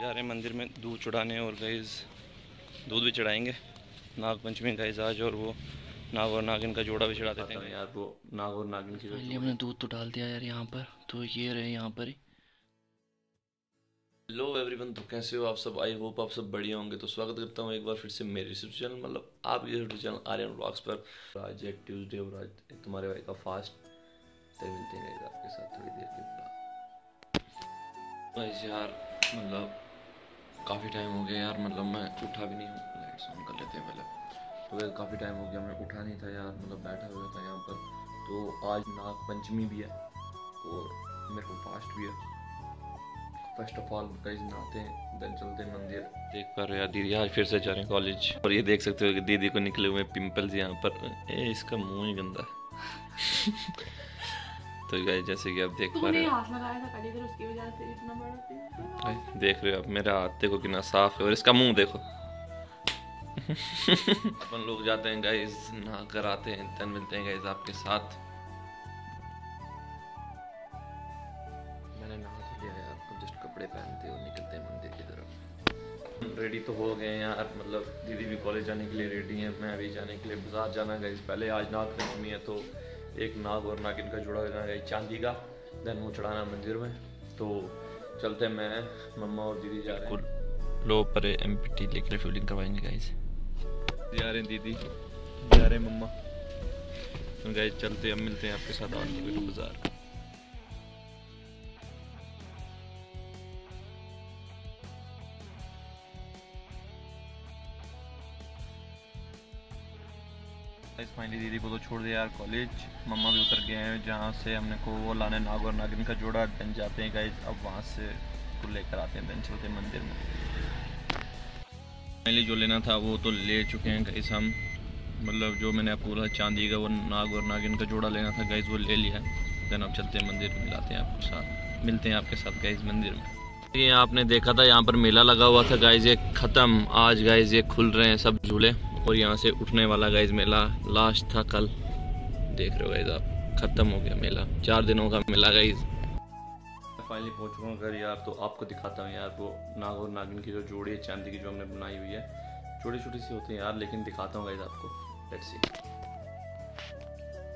जा रहे हैं मंदिर में दूध चढ़ाने और गैस दूध भी चढ़ाएँगे। नाग पंचमी गैस आज और वो नाग और नागिन का जोड़ा भी चढ़ा देते हैं। यार वो नाग और नागिन की हमने दूध तो डाल दिया यार यहाँ पर तो ये रहे यहाँ पर ही। हेलो एवरीवन तो कैसे हो आप सब? आई होप आप सब बढ़िया होंगे। तो स्वागत करता हूँ एक बार फिर से मेरे यूट्यूब चैनल मतलब आप यूट्यूब चैनल आर्यन ब्लॉग्स पर। आज है ट्यूसडे और आज एक तुम्हारे भाई का फास्ट तो मिलते हैं आपके साथ थोड़ी देर के बाद। यार मतलब काफ़ी टाइम हो गया यार मतलब मैं उठा भी नहीं हूँ। लाइट्स ऑन कर लेते हैं पहले। तो वैसे काफ़ी टाइम हो गया, मैं उठा नहीं था यार मतलब बैठा हुआ था यहाँ पर। तो आज नाग पंचमी भी है, और मेरे को फास्ट भी है। फ़र्स्ट ऑफ़ ऑल गाइस नहाते हैं देन चलते हैं मंदिर। देख पा रहे हो यार, दीदी आज फिर से जा रहे हैं कॉलेज और ये देख सकते हो कि दीदी को निकले हुए पिंपल्स यहाँ पर। ए, इसका मुँह ही गंदा तो गाइस जैसे कि आप देख पा रहे हो। हाथ लगाया था कड़ी फिर उसकी वजह से इतना बड़ा पिंपल गाइस, देख रहे हो आप मेरा हाथ देखो कितना साफ़ है और इसका मुँह देखो। अपन लोग जाते हैं गाइस नहा कर आते हैं तन मिलते हैं गाइस आपके साथ। मैंने नहा तो लिया यार अब जस्ट कपड़े पहनते और निकलते हैं मंदिर की तरफ़। रेडी तो हो गए हैं यार मतलब दीदी भी कॉलेज जाने के लिए रेडी है मैं भी जाने के लिए बाज़ार जाना है गाइस पहले आज नाग पंचमी है तो एक नाग और नागिन का जुड़ा लेना है चांदी का। देन वो चढ़ाना मंदिर में। तो चलते हैं मैं मम्मा और दीदी जा रहे हैं। लो पर एम पी टी लेकर फ्यूलिंग करवाएँगे गाइस जा रहे हैं दीदी। जा रहे हैं मम्मा। तो गाइस चलते हैं अब मिलते हैं आपके साथ आने के बाज़ार। गाइस फाइनली दीदी को तो छोड़ दिया यार कॉलेज मम्मा भी उतर गए हैं, जहाँ से हमने को वो लाने नाग और नागिन का जोड़ा देन जाते हैं गाइस अब वहाँ से को लेकर आते हैं देन चलते मंदिर में। फाइनली जो लेना था, वो तो ले चुके हैं गाइस हम। मतलब जो मैंने आपको बोला, चांदी का वो नाग और नागिन का जोड़ा लेना था गाइस वो ले लिया। देन अब चलते हैं मंदिर में, मिलाते हैं आपके साथ। मिलते हैं आपके साथ गाइस मंदिर में। ये आपने देखा था, यहाँ पर मेला लगा हुआ था गाइज़ ये ख़त्म। आज गाइज़ ये खुल रहे हैं, सब झूले। और यहाँ से उठने वाला गाइस मेला लास्ट था कल। देख रहे हो गाइस आप ख़त्म हो गया मेला। चार दिनों का मेला गाइस फाइनली पहुँच चुका हूँ घर यार तो आपको दिखाता हूँ यार वो नाग और नागिन की जो जोड़ी है चांदी की जो हमने बनाई हुई है। छोटी छोटी सी होती है यार लेकिन दिखाता हूँ गाइस आपको। लेट्स सी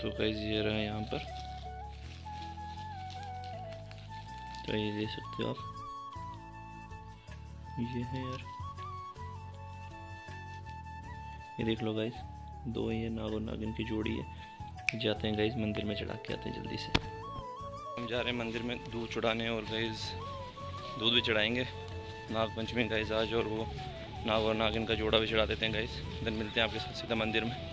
तो गाइस ये रहा यहाँ पर। तो ये देख सकते हो आप। ये है यार। ये देख लो गाइस दो ये नाग और नागिन की जोड़ी है। जाते हैं गाइस मंदिर में चढ़ा के आते हैं जल्दी से। हम जा रहे हैं मंदिर में दूध चढ़ाने और गाइस दूध भी चढ़ाएँगे। नागपंचमी गाइस आज और वो नाग और नागिन का जोड़ा भी चढ़ा देते हैं गाइस दिन मिलते हैं आपके साथ सीधा मंदिर में।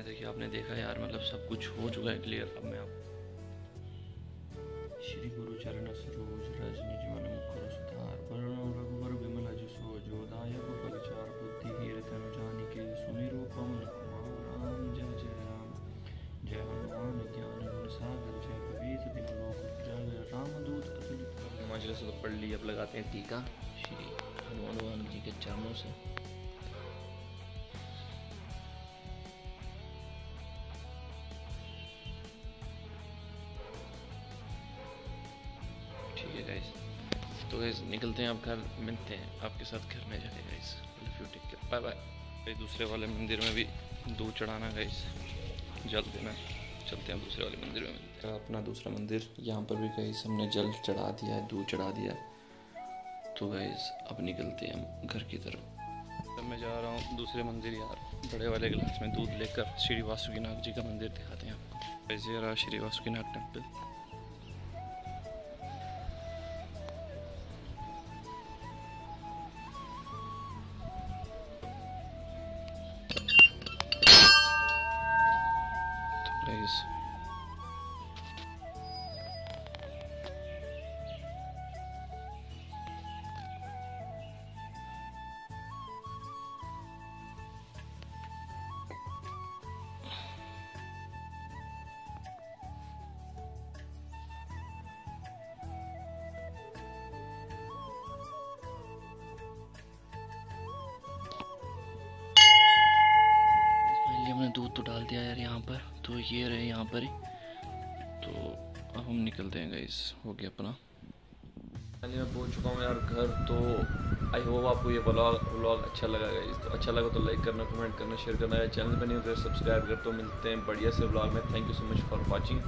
जैसे कि आपने देखा यार मतलब सब कुछ हो चुका है क्लियर अब मैं आप श्री गुरु चरण सरोज रजनी जीवन मुखर सुधार रघुवर विमल जसो जो दायक फलचार बुद्धि कीर्तन जानि के राम जय जय राम। जय हनुमान, ज्ञान गुण सागर, जय कबीर दिन लोक जय अतुलित तो पढ़ ली, अब लगाते हैं टीका। श्री हनुमान भगवान जी के चरणों से। तो गाइस निकलते हैं आप घर मिलते हैं आपके साथ घर में जाके गाइस बाय बाय दूसरे वाले मंदिर में भी दूध चढ़ाना गाइस जल देना। चलते हैं दूसरे वाले मंदिर में मिलते हैं। अपना दूसरा मंदिर यहाँ पर भी गाइस हमने जल चढ़ा दिया है दूध चढ़ा दिया तो गाइस अब निकलते हैं हम घर की तरफ़। अब मैं जा रहा हूँ दूसरे मंदिर यार बड़े वाले गिलास में दूध लेकर श्री वासुकीनाथ जी का मंदिर दिखाते हैं आपको। ऐसे रहा श्री वासुकीनाथ टेंपल तो दूध तो डाल दिया यार यहाँ पर। तो ये रहे यहाँ पर ही। तो अब हम निकलते हैं गाइस हो गया अपना। फाइनली मैं पहुँच चुका हूँ यार घर तो आई होप आपको ये ब्लॉग व्लॉग अच्छा लगा गाइस तो अच्छा लगा तो लाइक करना कमेंट करना शेयर करना। चैनल पर नहीं होते सब्सक्राइब कर तो मिलते हैं बढ़िया से ब्लॉग में। Thank you so much for watching